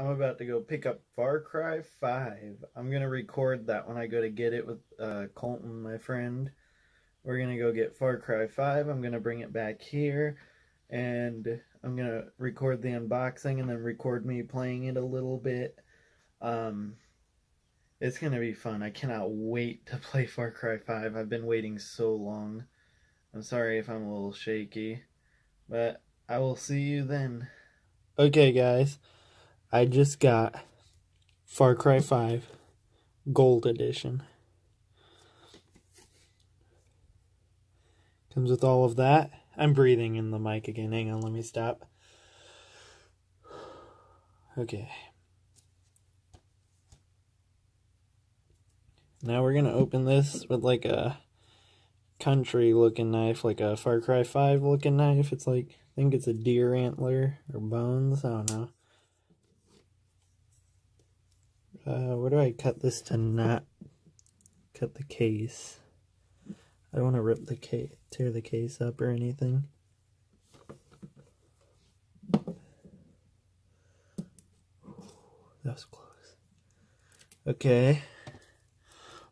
I'm about to go pick up Far Cry 5. I'm going to record that when I go to get it with uh, Colton, my friend. We're going to go get Far Cry 5. I'm going to bring it back here. And I'm going to record the unboxing and then record me playing it a little bit. Um, it's going to be fun. I cannot wait to play Far Cry 5. I've been waiting so long. I'm sorry if I'm a little shaky. But I will see you then. Okay, guys. I just got Far Cry 5 Gold Edition. Comes with all of that. I'm breathing in the mic again. Hang on, let me stop. Okay. Now we're going to open this with like a country looking knife, like a Far Cry 5 looking knife. It's like, I think it's a deer antler or bones. I don't know. Uh, where do I cut this to not cut the case? I don't want to rip the case, tear the case up or anything. That was close. Okay.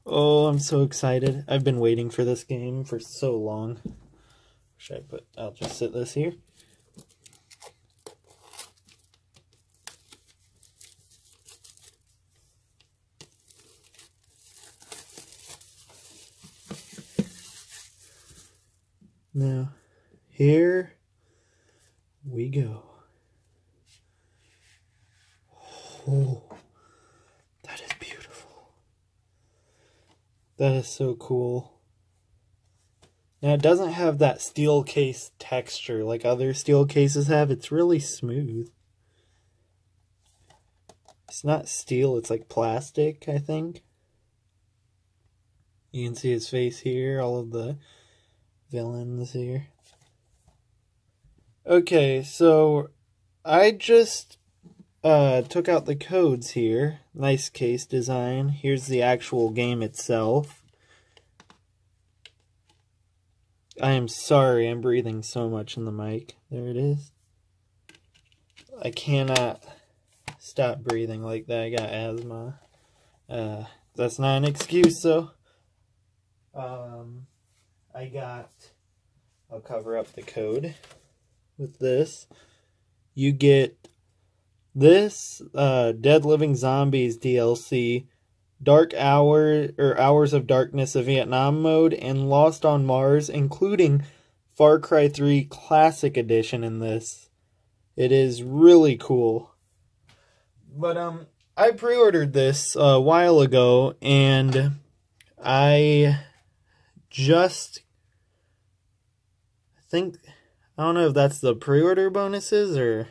Oh, I'm so excited. I've been waiting for this game for so long. Should I put, I'll just sit this here. Now, here we go. Oh, that is beautiful. That is so cool. Now, it doesn't have that steel case texture like other steel cases have. It's really smooth. It's not steel, it's like plastic, I think. You can see his face here, all of the villains here. Okay, so I just uh, took out the codes here. Nice case design. Here's the actual game itself. I am sorry I'm breathing so much in the mic. There it is. I cannot stop breathing like that. I got asthma. Uh, that's not an excuse, though. Um, I got, I'll cover up the code with this. You get this uh, Dead Living Zombies DLC, Dark Hour or Hours of Darkness of Vietnam mode, and Lost on Mars, including Far Cry 3 Classic Edition in this. It is really cool. But um I pre-ordered this a while ago and I just think I don't know if that's the pre-order bonuses or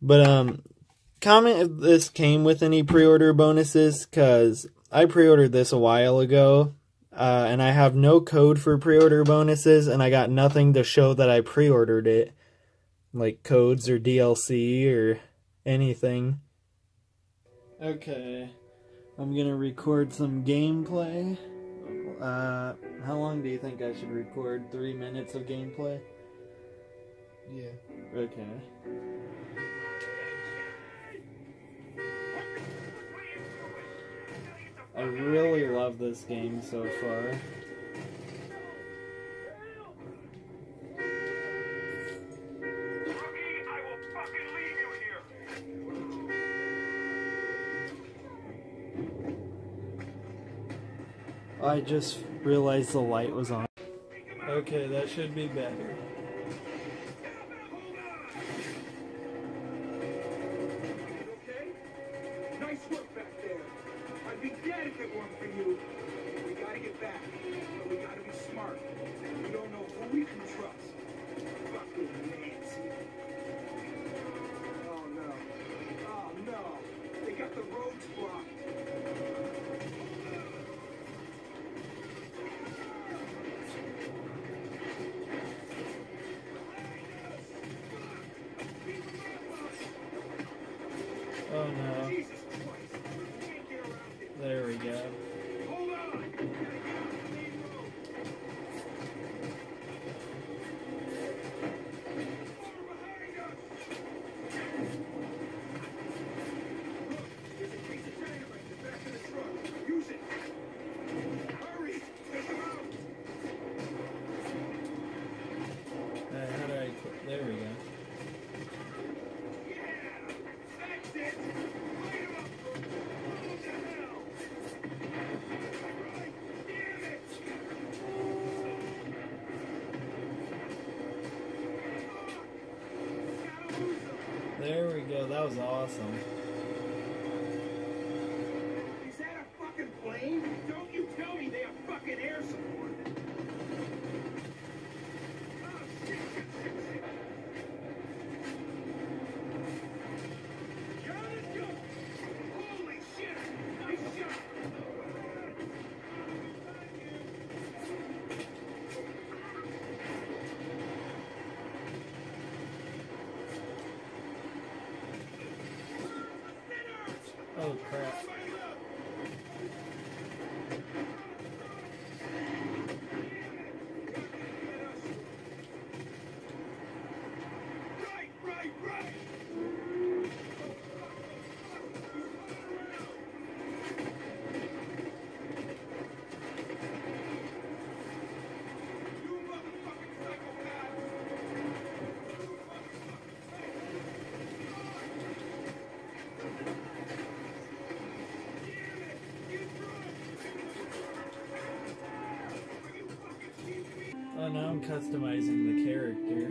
but um comment if this came with any pre-order bonuses cuz I pre-ordered this a while ago uh, and I have no code for pre-order bonuses and I got nothing to show that I pre-ordered it like codes or DLC or anything. Okay. I'm going to record some gameplay. Uh, how long do you think I should record? Three minutes of gameplay? Yeah. Okay. I really love this game so far. I just realized the light was on. Okay, that should be better. Nice work back there. I'd be dead if it weren't for you. We gotta get back, but we gotta be smart. Oh no. That was awesome. Is that a fucking plane? Don't you tell me they have fucking air support. Oh, now I'm customizing the character.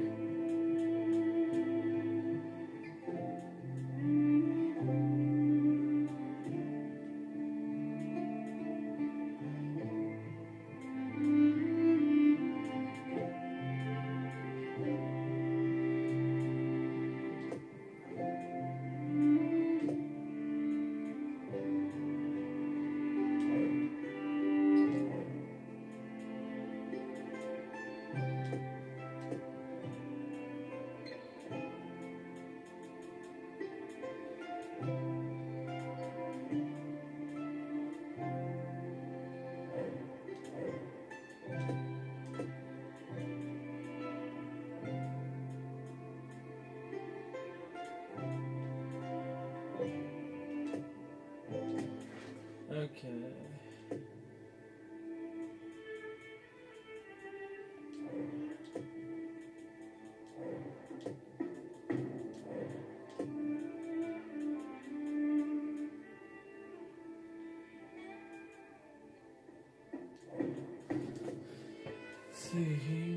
Okay. see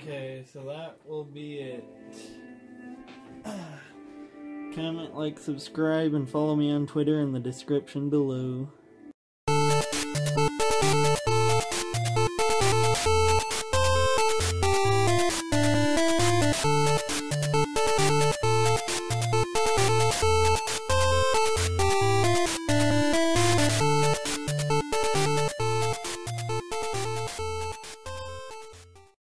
Okay, so that will be it. Comment, like, subscribe, and follow me on Twitter in the description below.